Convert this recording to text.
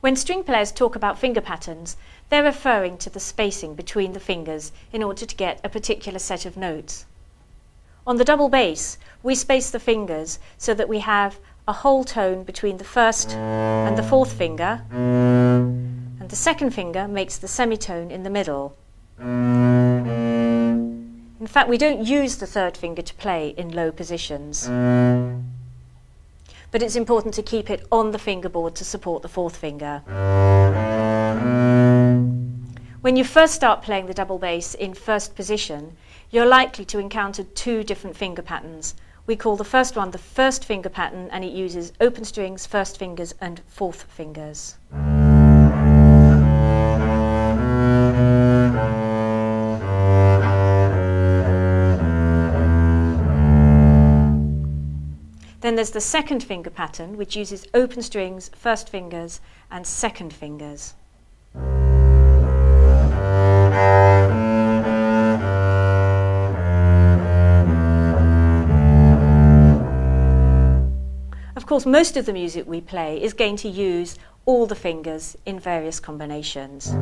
When string players talk about finger patterns, they're referring to the spacing between the fingers in order to get a particular set of notes. On the double bass, we space the fingers so that we have a whole tone between the first and the fourth finger, and the second finger makes the semitone in the middle. In fact, we don't use the third finger to play in low positions. But it's important to keep it on the fingerboard to support the fourth finger. When you first start playing the double bass in first position, you're likely to encounter two different finger patterns. We call the first one the first finger pattern and it uses open strings, first fingers and fourth fingers. Then there's the second finger pattern, which uses open strings, first fingers, and second fingers. Of course, most of the music we play is going to use all the fingers in various combinations.